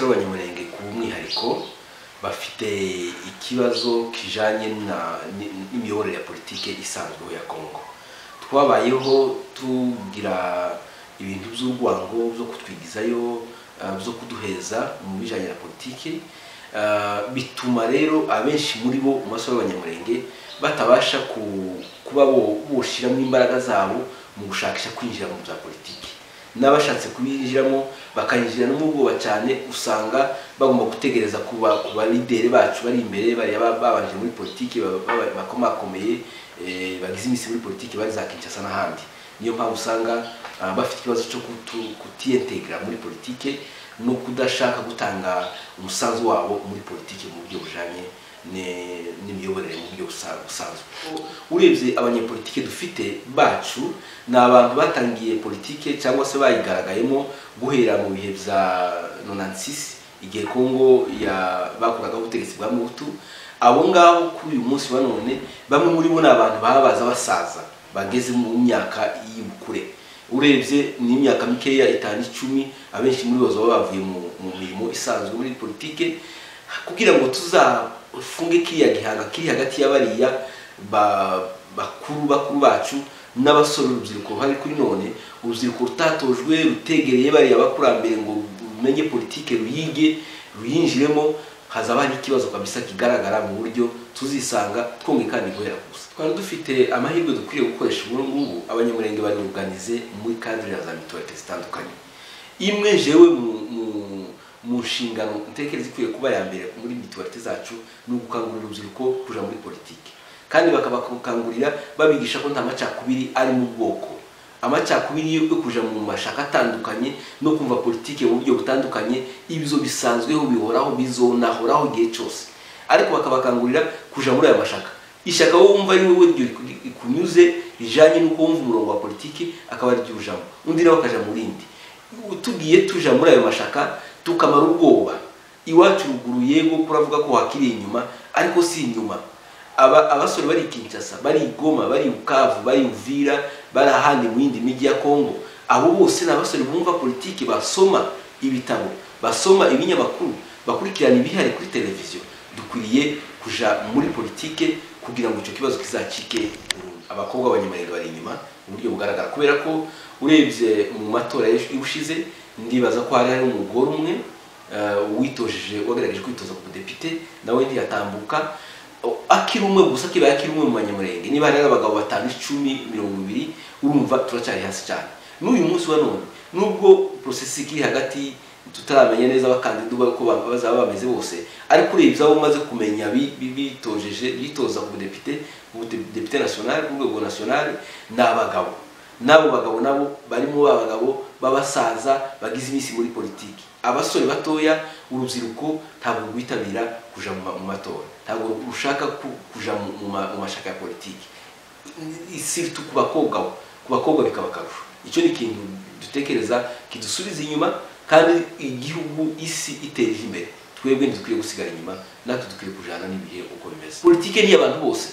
abasore b'abanyamurenge ku bw'umwihariko bafite ikibazo ni- n'imiyoborere ya politike isanzweho ya kongo twabayeho tugira ibintu by'urwango byo kutwigizayo ah, byo kuduheza mu bijanye na politike. Ah, bituma rero abenshi muri bo mu basore b'abanyamurenge batabasha ku- kuba bo- boshiramo imbaraga zabo mu gushakisha kwinjira mu bya politiki n'abashatse kubinjiramo bakayinjira no mu bwoba cyane usanga bagomba gutegereza ku balideri bacu bari imbere babanje muri politiki ba- ba- bakomakomeye eh, bagize iminsi muri politiki bari za Kinshasa n'ahandi. Niyo mpamvu usanga ah, bafite ikibazo cyo kutiyentegra muri politike no kudashaka gutanga umusanzu wabo muri politiki mu buryo bujanye ne- n'imiyoborere mu buryo busa- busanzwe. Urebye abanyepolitike dufite bacu ni abantu batangiye politike cyangwa se bayigaragayemo guhera mu bihe bya 96 igihe kongo bakoragaho ubutegetsi bwa mubutu abo ngabo kuri uyu munsi wa none bamwe muri bo ni abantu baba baza basaza bageze mu myaka y'ubukure urebye ni imyaka mikeya itanu icumi abenshi muri bo baba bavuye mu, mirimo isanzwe muri politike. Kugira ngo tuzafunge kiriya gihanga kiri hagati y'abariya ba- bakuru bakuru bacu n'abasore urubyiruko ruhari kuri none urubyiruko rutatojwe rutegereye bariya bakurambere ngo rumenye politike ruyige ruyinjiremo hazaba hari ikibazo kabisa kigaragara mu buryo tuzisanga twonge kandi guhera gusa. Twari dufite amahirwe dukwiriye gukoresha ubu ngubu abanyamurenge bari organize muri cadre za mituwete zitandukanye. Imwe jewe mu, mu, nshingano ntekereza ikwiye kuba ya mbere muri mituwete zacu ni ugukangurira urubyiruko kuja muri politiki. Kandi bakabakangurira babigisha ko nta macakubiri ari mu bwoko. Amacakubiri yo kuja mu mashaka atandukanye no kumva politiki mu buryo butandukanye ibyo bisanzweho bihoraho bizonahoraho igihe cyose. Ariko bakabakangurira kuja muri aya mashaka. Ishyaka wumva ari wowe ryo rikunyuze rijanye n'uko wumva umurongo wa politiki akaba ari ryo ujamo undi nawe akaja mu rindi. Tugiye tuja muri ayo mashaka tukamara ubwoba iwacu ruguru yego kuravuga ko hakiri inyuma ariko si inyuma. Aba abasore bari Kinshasa bari i Goma bari i Bukavu bari Uvira bari ahandi mu yindi mijyi ya Kongo abo bose ni abasore bumva politiki basoma ibitabo basoma ibinyamakuru bakurikirana ibihari kuri televiziyo. Dukwiriye kuja muri politike kugira ngo icyo kibazo kizacike abakobwa b'abanyamahirwe bari inyuma mu buryo bugaragara. Kubera ko urebye mu matora y'ubushize ndibaza ko hari hari umugore umwe eh, witojeje wagerageje kwitoza ku budepite nawe ntiyatambuka akiri umwe gusa kibaye akiri umwe mu banyamurenge. Niba hari abagabo batanu icumi mirongo ibiri urumva turacyari hasi cyane. N'uyu munsi wa none nubwo processi ikiri hagati tutaramenya neza abakandida uko ba- bazaba bameze bose ariko urebye abo umaze kumenya bi- bi- bitojeje bitoza ku budepite ubudepite national ku rwego national ni abagabo. N'abo bagabo nabo barimo ba bagabo b'abasaza bagize iminsi muri politiki. Abasore batoya urubyiruko ntabwo rwitabira kuja mu ma- mu matora. Ntabwo rushaka ku- kuja mu- mu ma- mu mashaka ya politiki. Siritu ku bakobwa ku bakobwa bikaba akarusho. Icyo ni ikintu dutekereza kidusubiza inyuma kandi igihugu isi iteje imbere. Twebwe ntidukwiye gusigara inyuma natwe dukwiye kujana n'ibihe uko bimeze. Politike ni iy'abantu bose.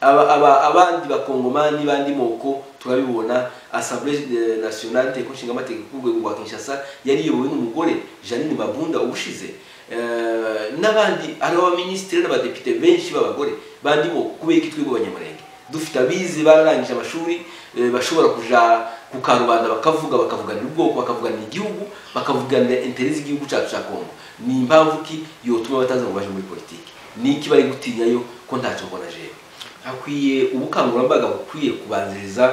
Aba, aba, abandi bakongomani bandi moko turabibona assemblée nationale inteko nshinga amategeko ku rwego rwa Kinshasa yari iyobowe n'umugore Janine Mabunda ubushize. Eh, n'abandi hari abaminisitiri n'abadepite benshi b'abagore bandi moko kubera iki twebwe abanyamurenge dufite abize bararangije amashuri eh, bashobora kuja ku karubanda bakavuga bakavuganira ubwoko bakavuganira igihugu bakavuganira intere z'igihugu cyacu cya Kongo. Ni impamvu ki yotuma bataza ngo baje muri politiki? Ni iki bari gutinyayo ko ntacyo mbona jewe? Hakwiye ubukangurambaga bukwiye kubanziriza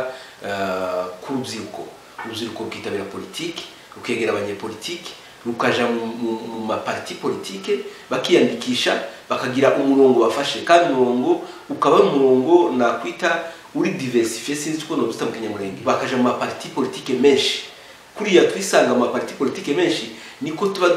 eh, ku rubyiruko urubyiruko rukitabira politiki rukegera abanyepolitiki rukaja mu, maparti politike bakiyandikisha bakagira umurongo bafashe. Kandi umurongo ukaba ari umurongo nakwita uri diversifiye sinzi uko nobyita mu kinyamurenge bakaja mu maparti politike menshi. Kuriya twisanga mu maparti politike menshi niko tuba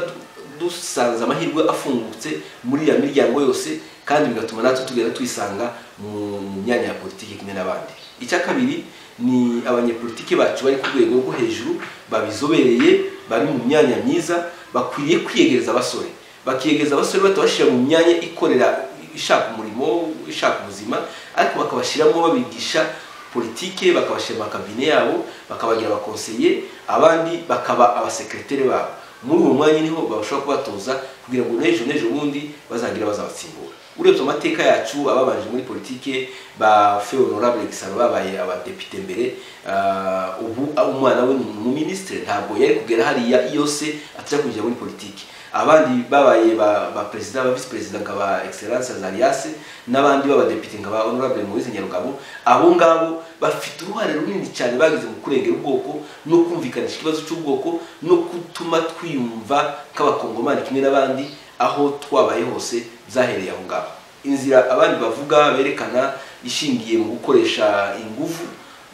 dusanze amahirwe afungutse muri ya miryango yose kandi bigatuma natwe tugenda twisanga mu myanya ya politiki kimwe n'abandi. Icya kabiri ni abanyepolitiki bacu bari ku rwego rwo hejuru babizobereye bari mu myanya myiza bakwiriye kwiyegereza abasore. Bakiyegereza abasore batabashyira mu myanya ikorera ishaka umurimo ishaka ubuzima ariko bakabashyiramo babigisha politike bakabashyira mu makabine yabo bakabagira abakonseye abandi bakaba abasekreteri babo. Muri uwo mwanya ni ho bashobora kubatoza kugira ngo n'ejo n'ejo bundi bazagira bazabatsimbura. Urebye amateka yacu ababanje muri politike ba fe honorable gisaro babaye abadepite mbere ah, ubu umwana we ni umuminisitiri ntabwo yari kugera hariya yose atajya kujya muri politike. Abandi babaye ba, perezida ba visi perezida nka ba excellence Azarias n'abandi b'abadepite nka ba honorable Moise Nyarugabo abo ngabo bafite uruhare runini cyane bagize mu kurengera ubwoko no kumvikanisha ikibazo cy'ubwoko no gutuma twiyumva nk'abakongomani kimwe n'abandi aho twabaye hose byahereye aho ngaho. Inzira abandi bavuga berekana ishingiye mu gukoresha ingufu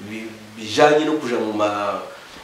bi- bijanye no kuja mu ma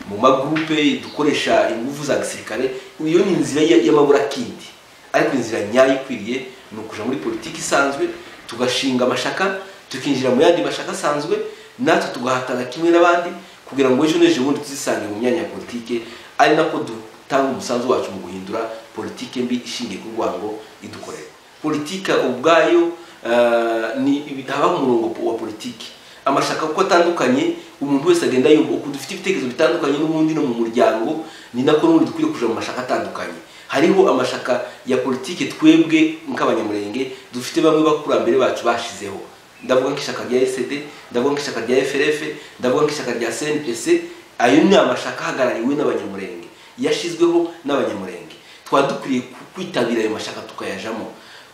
mu magurupe dukoresha ingufu za gisirikare iyo ni inzira ya- y'amaburakindi ariko inzira nyayo ikwiriye ni ukuja muri politiki isanzwe tugashinga amashaka tukinjira mu yandi mashaka asanzwe natwe tugahatana kimwe n'abandi kugira ngo ejo n'ejo bundi tuzisange mu myanya ya politike ari nako dutanga umusanzu wacu mu guhindura politike mbi ishingiye ku rwango idukorera politika ubwayo eh, habaho umurongo wa politiki. Amashaka uko atandukanye umuntu wese agenda yumva uko dufite ibitekerezo bitandukanye n'ubundi no mu muryango ni nako n'ubundi dukwiye kuja mu mashaka atandukanye. Hariho amashaka ya politiki twebwe nk'abanyamurenge dufite bamwe bakurambere bacu bashizeho. Ndavuga nk'ishyaka rya SD ndavuga nk'ishyaka rya FRF ndavuga nk'ishyaka rya CNPC ayo ni amashaka ahagarariwe n'abanyamurenge yashizweho n'abanyamurenge. Twaba dukwiriye ku- kwitabira ayo mashaka tukayajamo.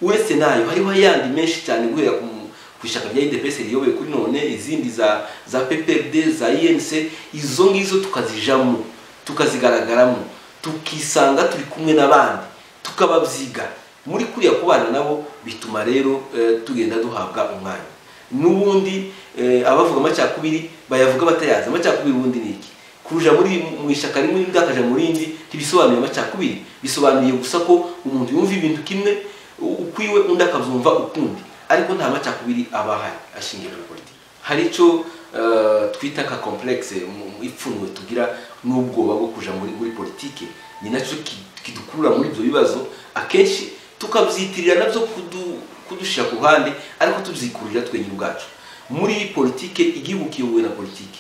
Uretse na yo hariho ayandi menshi cyane guhera ku ishyaka rya IDPS riyoboye kuri none izindi za za PPRD za INC izo ngizo tukazijamo tukazigaragaramo. Tukisanga turi kumwe n'abandi tukababyiga. Muri kuriya kubana nabo bituma rero eh, tugenda duhabwa umwanya. N'ubundi eh, abavuga amacakubiri bayavuga batayazi. Amacakubiri ubundi ni iki? Kuja muri mu ishyaka rimwe undi akaja mu rindi ntibisobanuye amacakubiri. Bisobanuye gusa ko umuntu yumva ibintu kimwe ukwiwe undi akabyumva ukundi. Ariko nta macakubiri aba ahari ashingiye kuri politiki. Hari icyo eh, twita mu mu ipfunwe tugira n'ubwoba bwo kuja muri politiki. Ni na cyo ki- kidukurura muri ibyo bibazo. Akenshi tukabyitirira na byo kudu, kudushyira ku ruhande ariko tubyikurira twenyine ubwacu. Muri politike igihugu kiyobowe na politiki.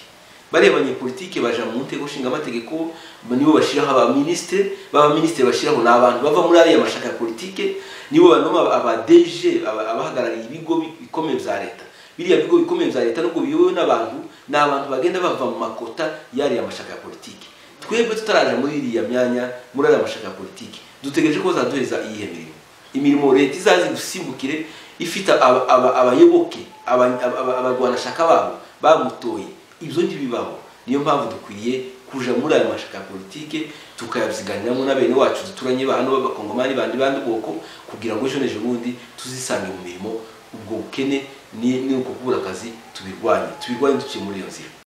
Bariya banyepolitike baja mu nteko nshinga amategeko nibo bashyiraho abaminisitiri b'abaminisitiri bashyiraho ni abantu bava muri ariya mashaka ya politike nibo banoma aba DG aba- abahagarariye ibigo bi- bikomeye bya leta. Biriya bigo bikomeye bya leta nubwo biyobowe n'abantu ni abantu bagenda bava mu makota y'ariya mashaka ya politiki twebwe tutaraja muri iriya myanya muri ariya mashaka ya politiki dutegereje ko bazaduhereza iyihe mirimo. Imirimo leta izazi gusimbukire ifite aba- aba- abayoboke aba- aba- aba- abarwanashyaka babo bamutoye. Ibyo ntibibaho. Niyo mpamvu dukwiriye kuja muri ayo mashaka ya politike tukayabyiganiramo na bene wacu duturanye bano b'abakongomani bandi bandi bwoko kugira ngo ejo n'ejo bundi tuzisange mu mirimo ubwo bukene ni ni uko kubura akazi tubirwanye. Tubirwanye duciye muri iyo nzira.